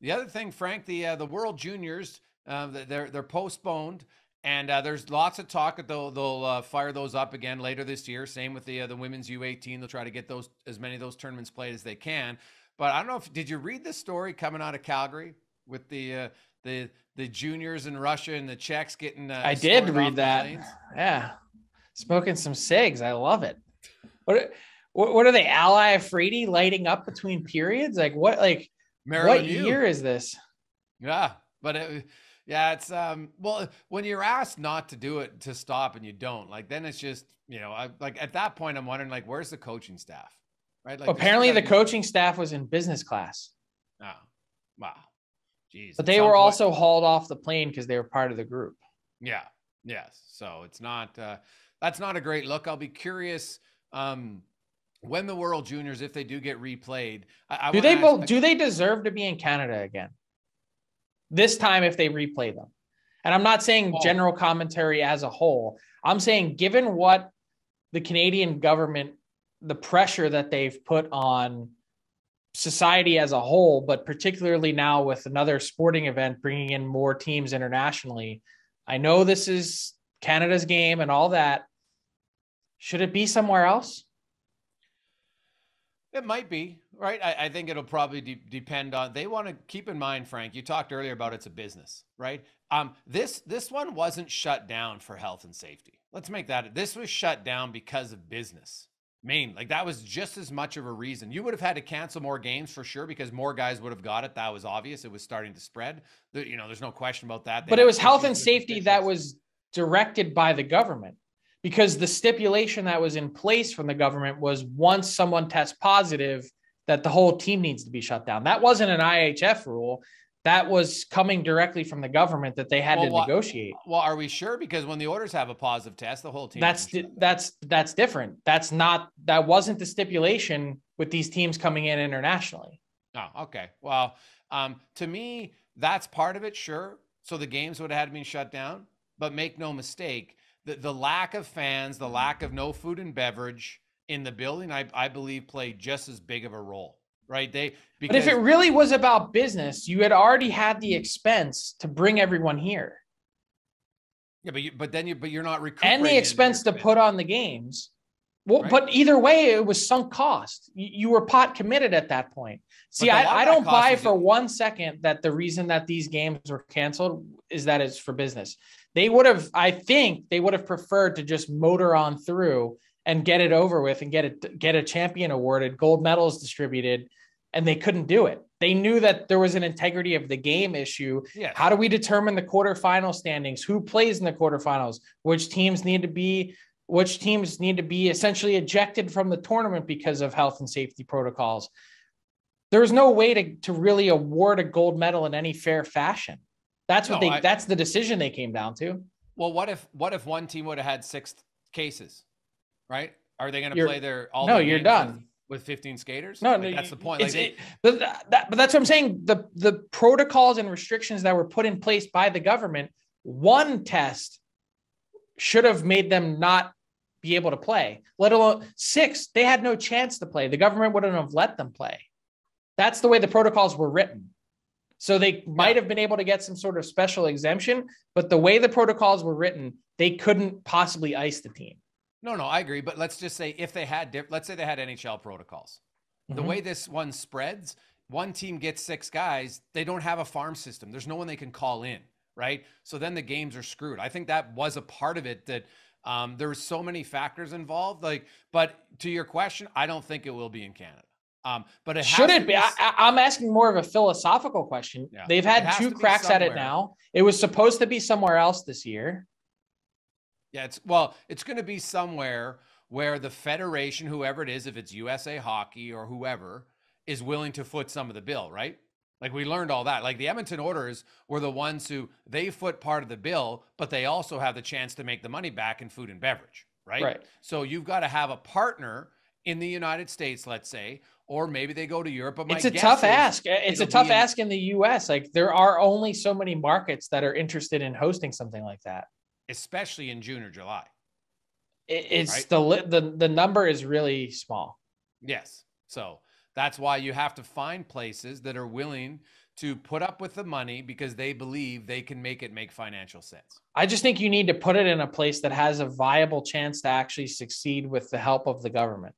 The other thing, Frank, the uh, the World Juniors, uh, they're they're postponed, and uh, there's lots of talk that they'll they'll uh, fire those up again later this year. Same with the uh, the women's U18. They'll try to get those as many of those tournaments played as they can. But I don't know if did you read the story coming out of Calgary with the uh, the the juniors in Russia and the Czechs getting? I did read that. Yeah, smoking some cigs. I love it. What what are they? Ali Afridi lighting up between periods? Like what? Like Marilyn what year is this? Yeah, but it, yeah, it's um. Well, when you're asked not to do it to stop and you don't, like then it's just you know, I like at that point I'm wondering like, where's the coaching staff? Right. Like apparently the coaching staff was in business class. Oh, wow. Jeez. But they were point, also hauled off the plane because they were part of the group. Yeah. Yes. So it's not. uh That's not a great look. I'll be curious. Um, when the World Juniors, if they do get replayed, I, I do they ask, both? do they deserve to be in Canada again? This time, if they replay them, and I'm not saying general commentary as a whole. I'm saying, given what the Canadian government, the pressure that they've put on society as a whole, but particularly now with another sporting event bringing in more teams internationally. I know this is Canada's game and all that. Should it be somewhere else? It might be right. I, I think it'll probably de- depend on. They want to keep in mind, Frank. You talked earlier about it's a business, right? Um, this this one wasn't shut down for health and safety. Let's make that. This was shut down because of business. Main like that was just as much of a reason. You would have had to cancel more games for sure because more guys would have got it. That was obvious. It was starting to spread. The, you know, there's no question about that. They but it was health and safety that was directed by the government because the stipulation that was in place from the government was once someone tests positive that the whole team needs to be shut down. That wasn't an IIHF rule. That was coming directly from the government that they had well, to negotiate. Well, are we sure? Because when the Oilers have a positive test, the whole team. That's that's that's different. That's not that wasn't the stipulation with these teams coming in internationally. Oh, okay. Well, um, to me, that's part of it. Sure. So the games would have had to be shut down, but make no mistake, the, the lack of fans, the lack of no food and beverage in the building, I, I believe played just as big of a role. Right. They because, But if it really was about business, you had already had the expense to bring everyone here. Yeah, but you, but then you but you're not recuperating and the expense to put on the games. Well, right. but either way, it was sunk cost. You, were pot committed at that point. See, I, I don't buy for one second that the reason that these games were canceled is that it's for business. They would have, I think, they would have preferred to just motor on through and get it over with and get it get a champion awarded, gold medals distributed, and they couldn't do it. They knew that there was an integrity of the game issue. Yes. How do we determine the quarterfinal standings? Who plays in the quarterfinals? Which teams need to be which teams need to be essentially ejected from the tournament because of health and safety protocols? There was no way to, to really award a gold medal in any fair fashion. That's what no, they. I, that's the decision they came down to. Well, what if what if one team would have had six cases, right? Are they going to play their all? No, you're done with, with 15 skaters. No, like, no that's the point. Like it, but that, but that's what I'm saying. The the protocols and restrictions that were put in place by the government, one test should have made them not be able to play. Let alone six, they had no chance to play. The government wouldn't have let them play. That's the way the protocols were written. So they might have been able to get some sort of special exemption, but the way the protocols were written, they couldn't possibly ice the team. No, no, I agree. But let's just say if they had, let's say they had NHL protocols, mm-hmm. the way this one spreads, one team gets six guys, they don't have a farm system. There's no one they can call in, right? So then the games are screwed. I think that was a part of it that um, there were so many factors involved. Like, but to your question, I don't think it will be in Canada. Um, but it should it be? be... I, am asking more of a philosophical question. Yeah. They've had two cracks at it now. It was supposed to be somewhere else this year. Yeah, it's well, it's going to be somewhere where the federation, whoever it is, if it's USA Hockey or whoever, is willing to foot some of the bill, right? Like we learned all that. Like the Edmonton Oilers were the ones who they foot part of the bill, but they also have the chance to make the money back in food and beverage, right? Right. So you've got to have a partner in the United States, let's say, or maybe they go to Europe. But it's a tough ask. Uh, it's a tough in, ask in the U.S. Like there are only so many markets that are interested in hosting something like that, especially in June or July. It, it's right? the the the number is really small. Yes, so that's why you have to find places that are willing to put up with the money because they believe they can make it make financial sense. I just think you need to put it in a place that has a viable chance to actually succeed with the help of the government.